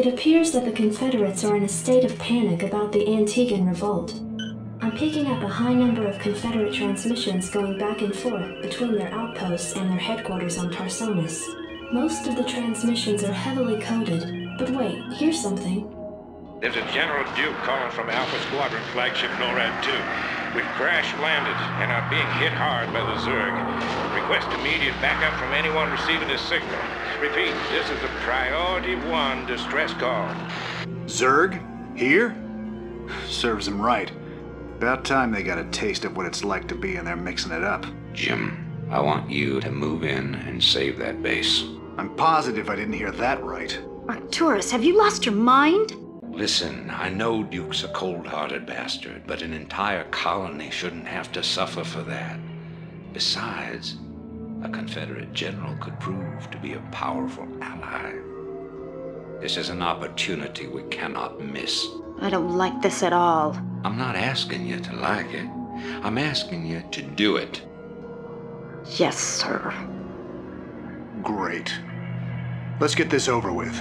It appears that the Confederates are in a state of panic about the Antiguan revolt. I'm picking up a high number of Confederate transmissions going back and forth between their outposts and their headquarters on Tarsonis. Most of the transmissions are heavily coded, but wait, here's something. There's a General Duke calling from Alpha Squadron flagship NORAD 2. We've crash landed and are being hit hard by the Zerg. Request immediate backup from anyone receiving this signal. Repeat, this is a priority one distress call. Zerg? Here? Serves them right. About time they got a taste of what it's like to be in there mixing it up. Jim, I want you to move in and save that base. I'm positive I didn't hear that right. Arcturus, have you lost your mind? Listen, I know Duke's a cold-hearted bastard, but an entire colony shouldn't have to suffer for that. Besides, a Confederate general could prove to be a powerful ally. This is an opportunity we cannot miss. I don't like this at all. I'm not asking you to like it. I'm asking you to do it. Yes, sir. Great. Let's get this over with.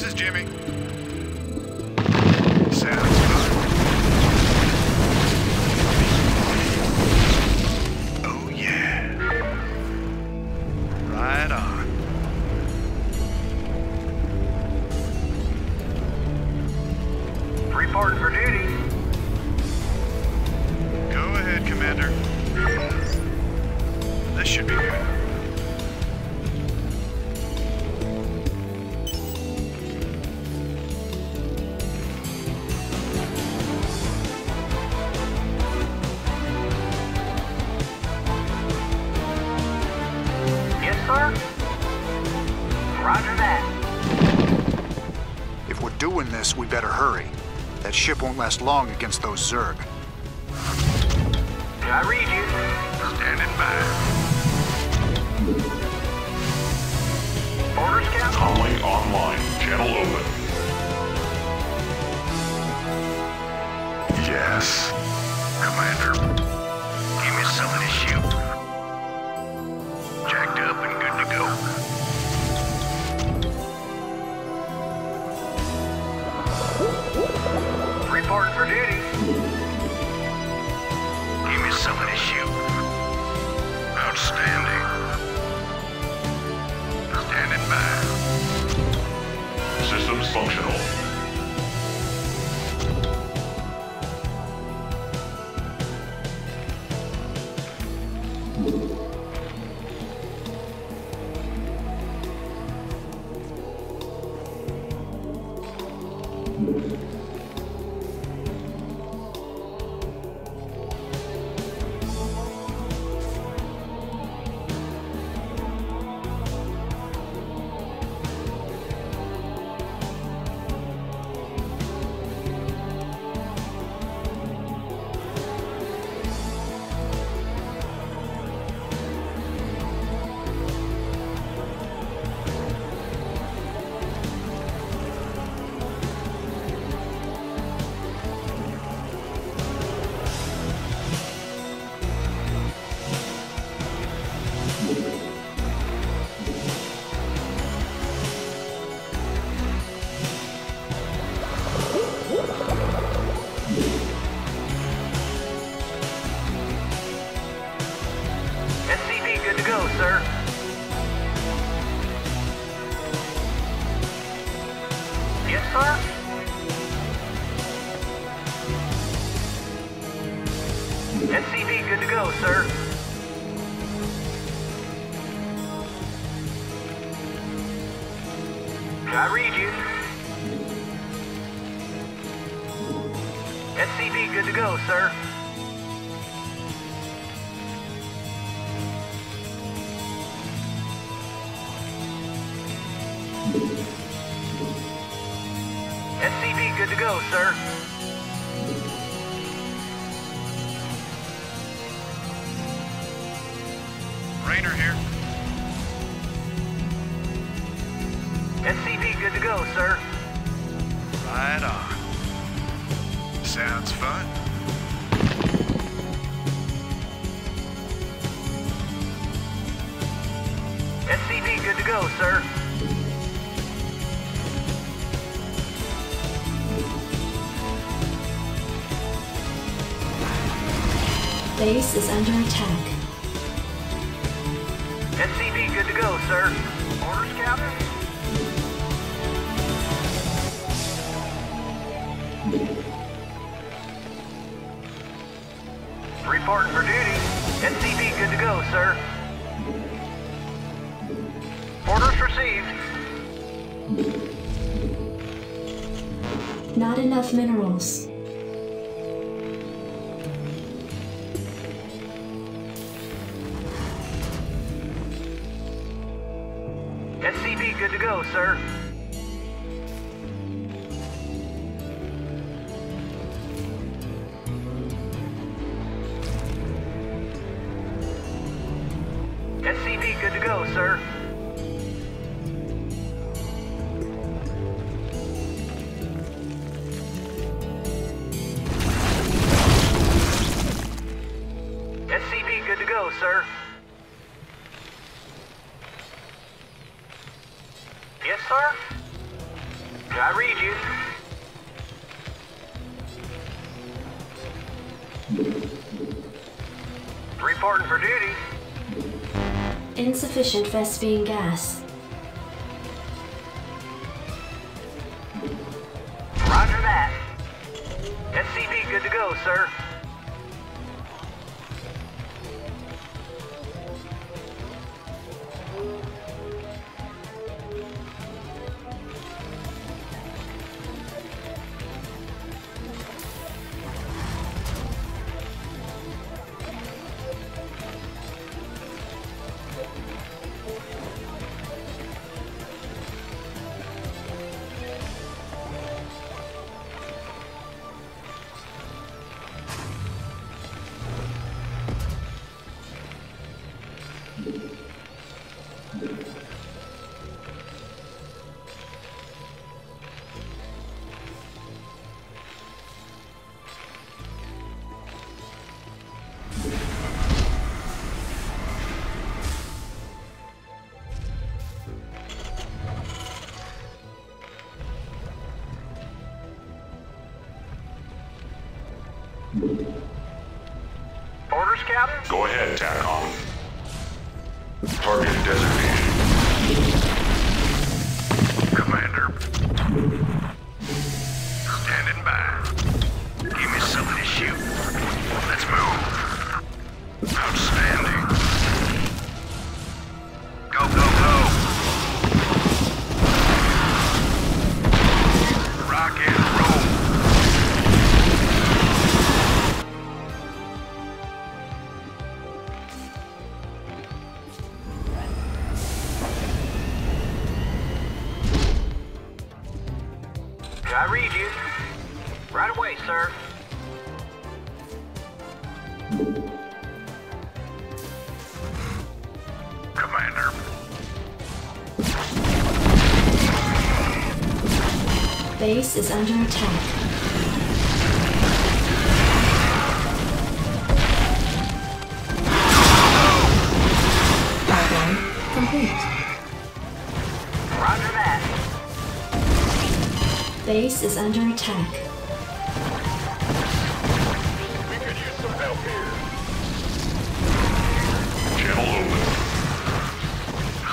This is Jimmy. Sounds fun. Oh, yeah. Right on. Reporting for duty. Go ahead, Commander. This should be good. Last long against those Zerg. I read you. Standing by. Orders, Captain? Comlink online. Channel open. Yes. Commander. Outstanding. Standing by. Systems functional. You. SCV good to go, sir. SCV good to go, sir. Raynor here. SCV good to go, sir. Right on. Sounds fun. SCV good to go, sir. Base is under attack. SCV good to go, sir. Orders, Captain? Reporting for duty. SCV good to go, sir. Orders received. Not enough minerals. SCV good to go, sir. Go, sir. Insufficient Vespene gas. Go ahead, TACOM. Target designated. I read you. Right away, sir. Commander. Base is under attack. Base is under attack. We could use some help here. Channel open.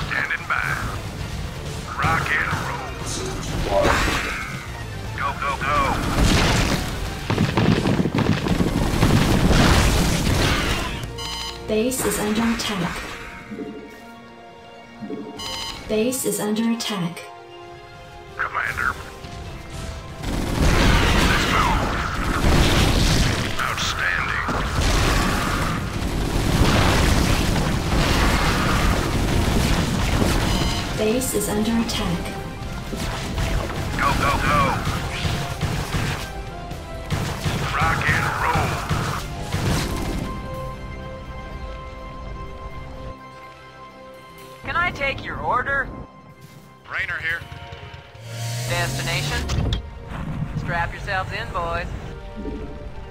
Standing by. Go, go, go. Base is under attack. Base is under attack. Base is under attack. Go, go, go. Rock and roll. Can I take your order? Raynor here. Destination? Strap yourselves in, boys.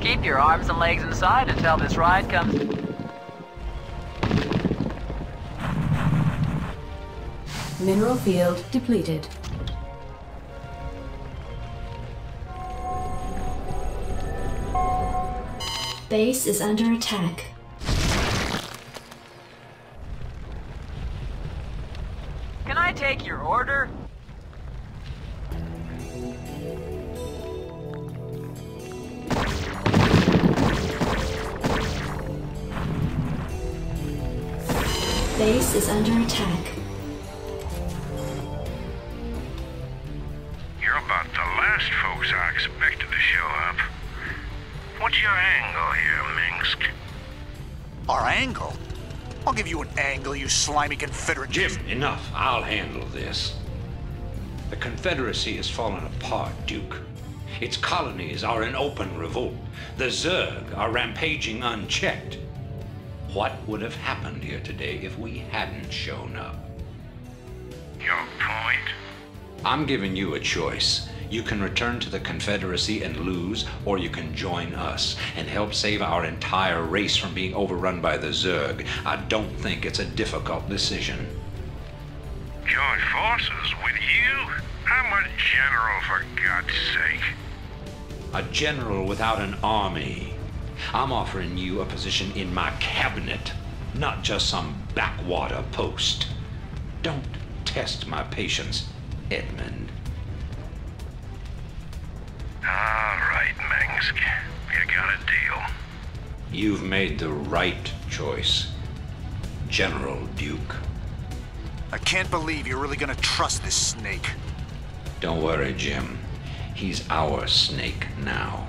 Keep your arms and legs inside until this ride comes. Mineral field depleted. Base is under attack. Can I take your order? Base is under attack. Our angle? I'll give you an angle, you slimy Confederate. Jim, enough. I'll handle this. The Confederacy has fallen apart, Duke. Its colonies are in open revolt. The Zerg are rampaging unchecked. What would have happened here today if we hadn't shown up? Your point? I'm giving you a choice. You can return to the Confederacy and lose, or you can join us and help save our entire race from being overrun by the Zerg. I don't think it's a difficult decision. Join forces with you? I'm a general, for God's sake. A general without an army. I'm offering you a position in my cabinet, not just some backwater post. Don't test my patience, Edmund. All right, Mengsk. You got a deal. You've made the right choice, General Duke. I can't believe you're really gonna trust this snake. Don't worry, Jim. He's our snake now.